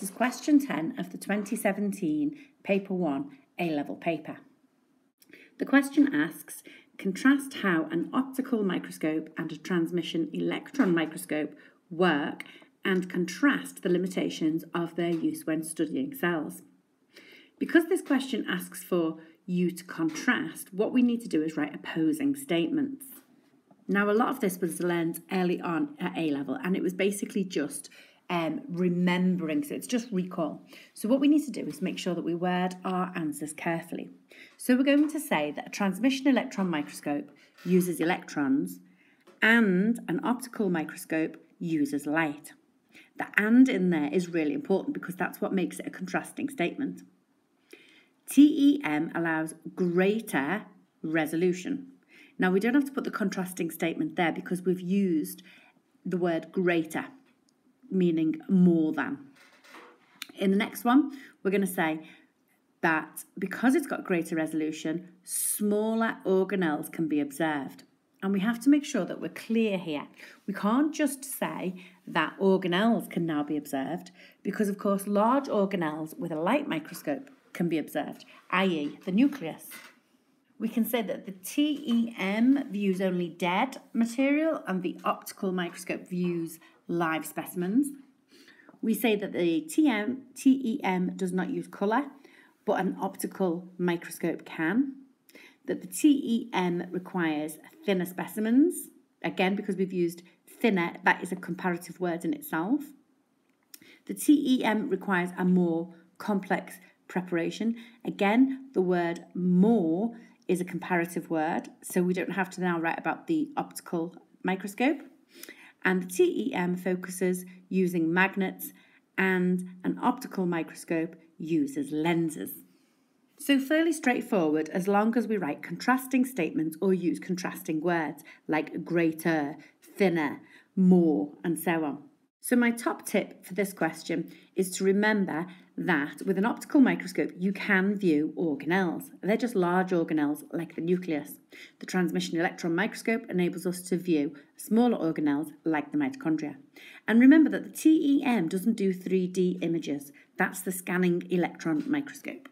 This is question 10 of the 2017 Paper 1 A-level paper. The question asks, contrast how an optical microscope and a transmission electron microscope work and contrast the limitations of their use when studying cells. Because this question asks for you to contrast, what we need to do is write opposing statements. Now, a lot of this was learned early on at A level, and it was basically just um, remembering. So it's just recall. So what we need to do is make sure that we word our answers carefully. So we're going to say that a transmission electron microscope uses electrons and an optical microscope uses light. The and in there is really important because that's what makes it a contrasting statement. TEM allows greater resolution. Now we don't have to put the contrasting statement there because we've used the word greater meaning more than. In the next one, we're going to say that because it's got greater resolution, smaller organelles can be observed. And we have to make sure that we're clear here. We can't just say that organelles can now be observed because, of course, large organelles with a light microscope can be observed, i.e., the nucleus. We can say that the TEM views only dead material and the optical microscope views live specimens. We say that the TM, TEM does not use colour, but an optical microscope can. That the TEM requires thinner specimens, again, because we've used thinner, that is a comparative word in itself. The TEM requires a more complex preparation. Again, the word more is a comparative word, so we don't have to now write about the optical microscope and the TEM focuses using magnets and an optical microscope uses lenses. So fairly straightforward as long as we write contrasting statements or use contrasting words like greater, thinner, more and so on. So my top tip for this question is to remember that with an optical microscope you can view organelles. They're just large organelles like the nucleus. The transmission electron microscope enables us to view smaller organelles like the mitochondria. And remember that the TEM doesn't do 3D images. That's the scanning electron microscope.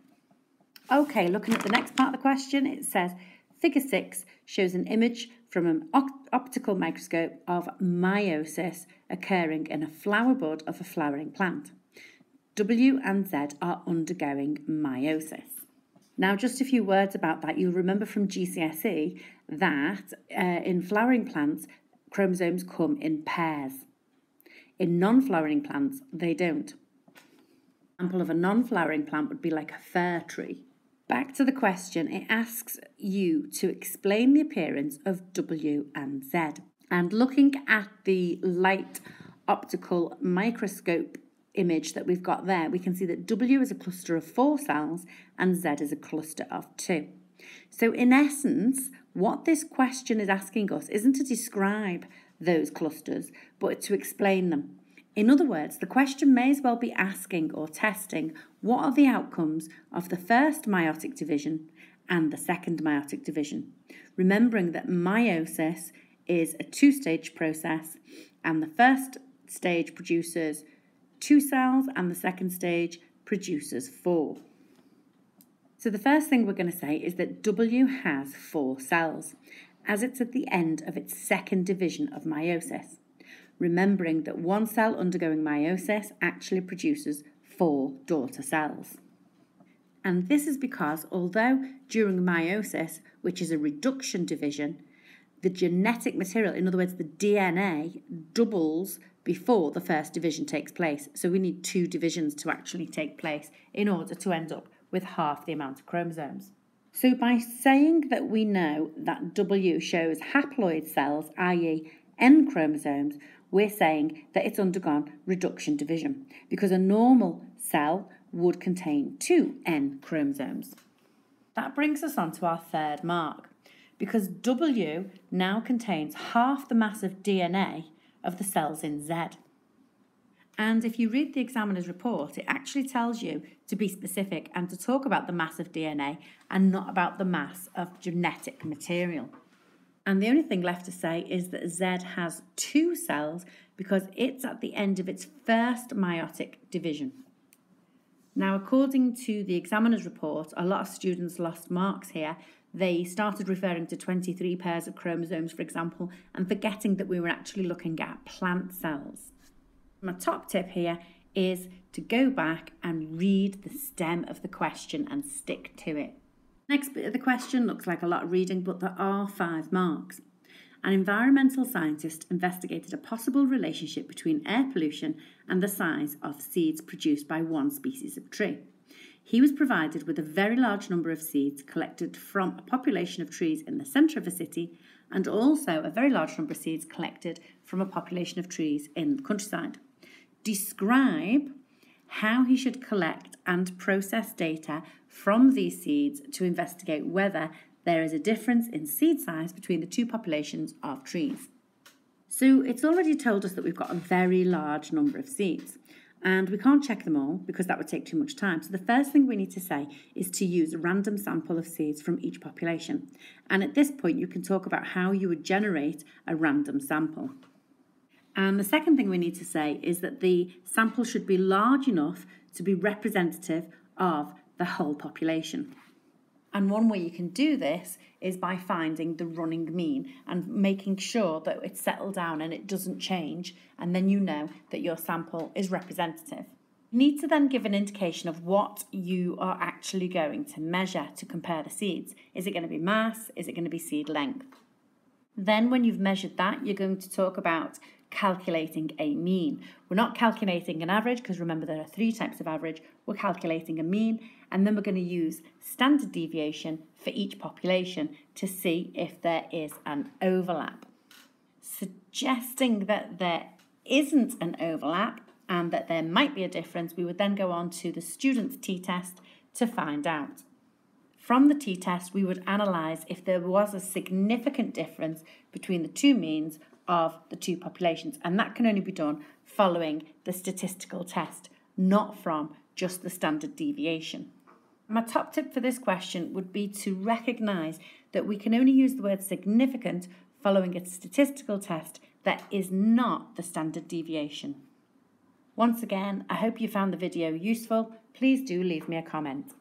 Okay, looking at the next part of the question, it says Figure 6 shows an image from an optical microscope of meiosis occurring in a flower bud of a flowering plant. W and Z are undergoing meiosis. Now, just a few words about that. You'll remember from GCSE that uh, in flowering plants, chromosomes come in pairs. In non flowering plants, they don't. An example of a non flowering plant would be like a fir tree. Back to the question, it asks you to explain the appearance of W and Z. And looking at the light optical microscope image that we've got there, we can see that W is a cluster of four cells and Z is a cluster of two. So in essence, what this question is asking us isn't to describe those clusters, but to explain them. In other words, the question may as well be asking or testing what are the outcomes of the first meiotic division and the second meiotic division. Remembering that meiosis is a two stage process, and the first stage produces two cells, and the second stage produces four. So, the first thing we're going to say is that W has four cells, as it's at the end of its second division of meiosis remembering that one cell undergoing meiosis actually produces four daughter cells. And this is because although during meiosis, which is a reduction division, the genetic material, in other words, the DNA, doubles before the first division takes place. So we need two divisions to actually take place in order to end up with half the amount of chromosomes. So by saying that we know that W shows haploid cells, i.e., N chromosomes, we're saying that it's undergone reduction division because a normal cell would contain two N chromosomes. That brings us on to our third mark because W now contains half the mass of DNA of the cells in Z. And if you read the examiner's report, it actually tells you to be specific and to talk about the mass of DNA and not about the mass of genetic material. And the only thing left to say is that Z has two cells because it's at the end of its first meiotic division. Now, according to the examiner's report, a lot of students lost marks here. They started referring to 23 pairs of chromosomes, for example, and forgetting that we were actually looking at plant cells. My top tip here is to go back and read the stem of the question and stick to it. Next bit of the question looks like a lot of reading, but there are five marks. An environmental scientist investigated a possible relationship between air pollution and the size of seeds produced by one species of tree. He was provided with a very large number of seeds collected from a population of trees in the centre of a city and also a very large number of seeds collected from a population of trees in the countryside. Describe how he should collect and process data from these seeds to investigate whether there is a difference in seed size between the two populations of trees. So it's already told us that we've got a very large number of seeds and we can't check them all because that would take too much time. So the first thing we need to say is to use a random sample of seeds from each population. And at this point, you can talk about how you would generate a random sample. And the second thing we need to say is that the sample should be large enough to be representative of the whole population. And one way you can do this is by finding the running mean and making sure that it's settled down and it doesn't change, and then you know that your sample is representative. You need to then give an indication of what you are actually going to measure to compare the seeds. Is it going to be mass? Is it going to be seed length? Then, when you've measured that, you're going to talk about calculating a mean. We're not calculating an average because remember there are three types of average. We're calculating a mean and then we're going to use standard deviation for each population to see if there is an overlap. Suggesting that there isn't an overlap and that there might be a difference, we would then go on to the student's t-test to find out. From the t-test, we would analyse if there was a significant difference between the two means of the two populations, and that can only be done following the statistical test, not from just the standard deviation. My top tip for this question would be to recognise that we can only use the word significant following a statistical test that is not the standard deviation. Once again, I hope you found the video useful. Please do leave me a comment.